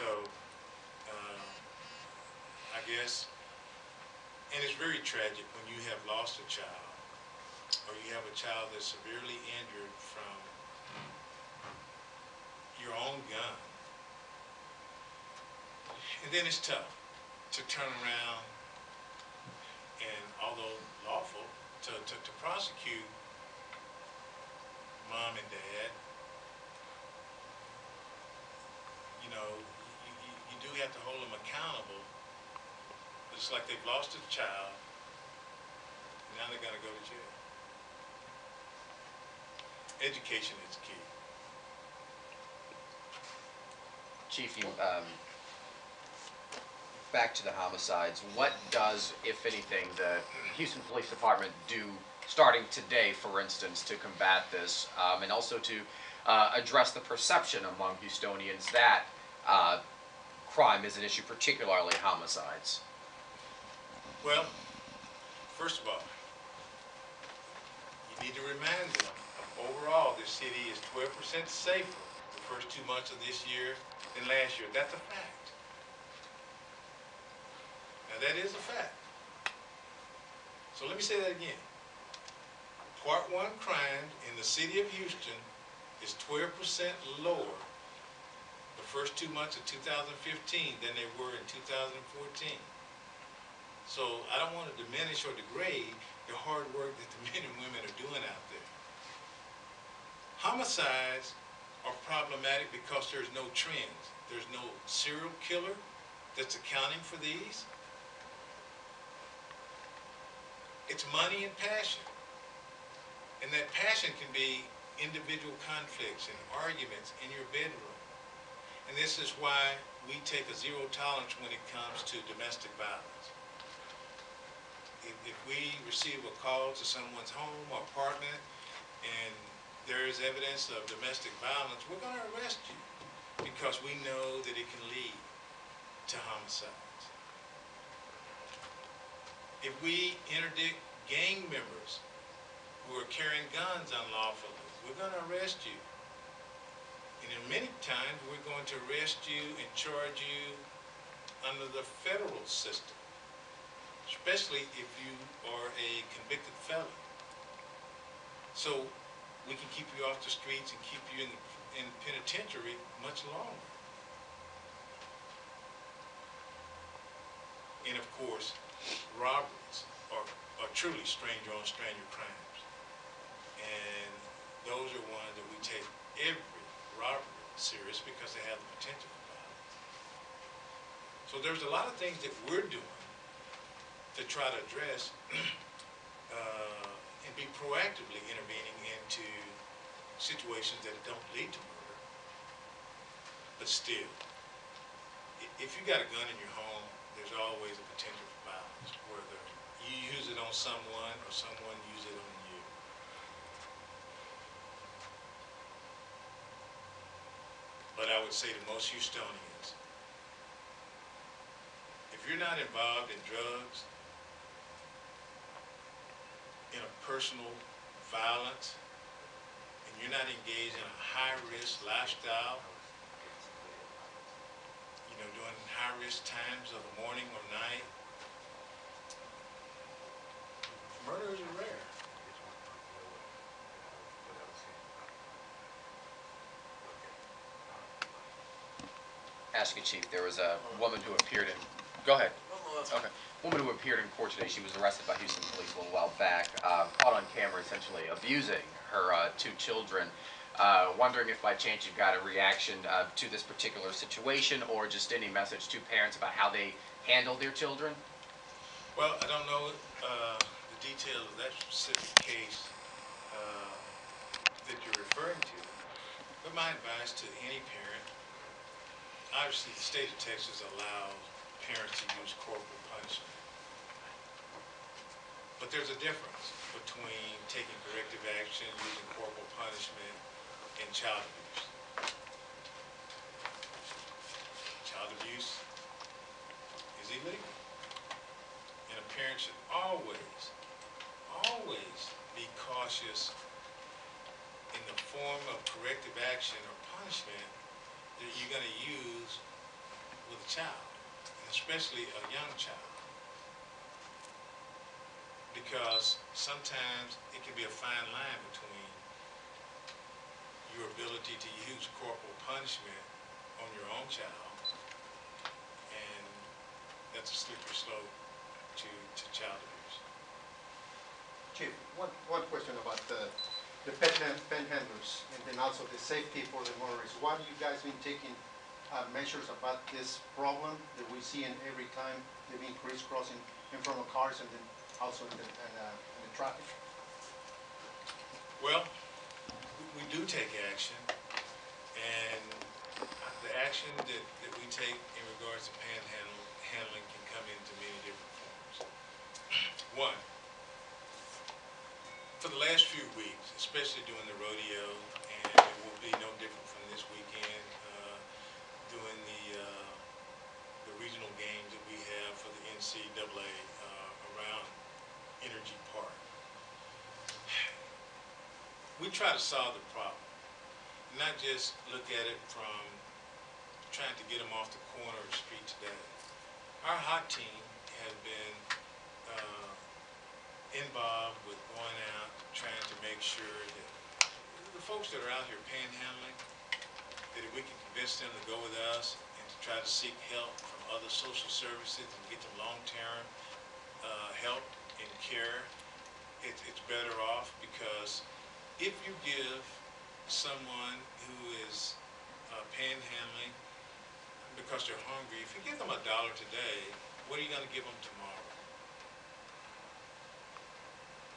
So, um, I guess, and it's very tragic when you have lost a child, or you have a child that's severely injured from your own gun. And then it's tough to turn around and although lawful, to, to, to prosecute mom and dad, you know, you, you, you do have to hold them accountable. It's like they've lost a child, now they're gonna go to jail. Education is key. Chief, you, um, back to the homicides, what does, if anything, the Houston Police Department do, starting today, for instance, to combat this, um, and also to, uh, address the perception among Houstonians that, uh, crime is an issue, particularly homicides? Well, first of all, you need to remind them, overall, this city is twelve percent safer the first two months of this year than last year. That's a fact. Now, that is a fact. So let me say that again. Part one crime in the city of Houston is twelve percent lower the first two months of two thousand fifteen than they were in two thousand fourteen. So I don't want to diminish or degrade the hard work that the men and women are doing out there. Homicides are problematic because there's no trends. There's no serial killer that's accounting for these. It's money and passion. And that passion can be individual conflicts and arguments in your bedroom. And this is why we take a zero tolerance when it comes to domestic violence if, if we receive a call to someone's home or apartment and there is evidence of domestic violence, we're gonna arrest you because we know that it can lead to homicides. If we interdict gang members who are carrying guns unlawfully, we're gonna arrest you. And many times, we're going to arrest you and charge you under the federal system especially if you are a convicted felon. So we can keep you off the streets and keep you in, in penitentiary much longer. And of course, robberies are, are truly stranger-on-stranger crimes. And those are ones that we take every robbery serious because they have the potential for violence. So there's a lot of things that we're doing to try to address uh, and be proactively intervening into situations that don't lead to murder. But still, if you got a gun in your home, there's always a potential for violence, whether you use it on someone or someone use it on you. But I would say to most Houstonians, you're not involved in drugs, in a personal violence, and you're not engaged in a high-risk lifestyle, you know, during high-risk times of the morning or night, murders are rare. Ask you, Chief, there was a woman who appeared in, go ahead. Okay. Woman who appeared in court today, she was arrested by Houston Police a little while back, uh, caught on camera essentially abusing her uh, two children. Uh, wondering if by chance you've got a reaction uh, to this particular situation or just any message to parents about how they handle their children? Well, I don't know uh, the details of that specific case uh, that you're referring to, but my advice to any parent, obviously, the state of Texas allows parents to use corporal punishment. But there's a difference between taking corrective action, using corporal punishment, and child abuse. Child abuse is illegal. And a parent should always, always be cautious in the form of corrective action or punishment that you're gonna use with a child, especially a young child. Because sometimes it can be a fine line between your ability to use corporal punishment on your own child, and that's a slippery slope to, to child abuse. Chief, one, one question about the, the pet hand, panhandlers and then also the safety for the motorists. What have you guys been taking, uh, measures about this problem that we see in every time they've been crisscrossing in front of cars and then also in the, in, uh, in the traffic? Well, we- we do take action, and the action that, that we take in regards to panhandling, can come into many different forms. One, for the last few weeks, especially during the rodeo, and it will be no different from this weekend, doing the, uh, the regional games that we have for the NCAA, uh, around NRG Park we try to solve the problem, not just look at it from trying to get them off the corner of the street today. Our hot team has been uh, involved with going out, trying to make sure that the folks that are out here panhandling, that if we can convince them to go with us and to try to seek help from other social services and get them long-term uh, help and care, it, it's better off because if you give someone who is uh, panhandling because they're hungry, if you give them a dollar today, what are you going to give them tomorrow?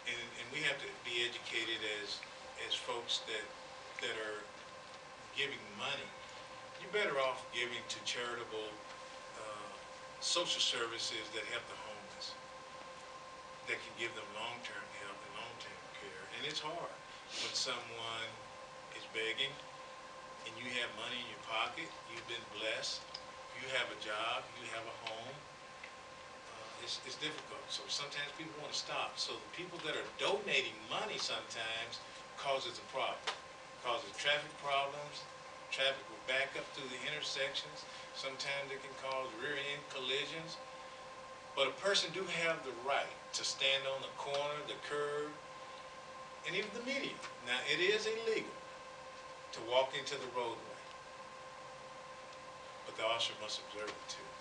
And, and we have to be educated as, as folks that, that are giving money. You're better off giving to charitable, uh, social services that help the homeless, that can give them long-term help and long-term care. And it's hard when someone is begging and you have money in your pocket, you've been blessed, you have a job, you have a home, uh, it's, it's difficult. So sometimes people want to stop. So the people that are donating money sometimes causes a problem. Causes traffic problems, traffic will back up through the intersections. Sometimes it can cause rear end collisions. But a person do have the right to stand on the corner, the curb, and even the median. Now, it is illegal to walk into the roadway, but the officer must observe it too.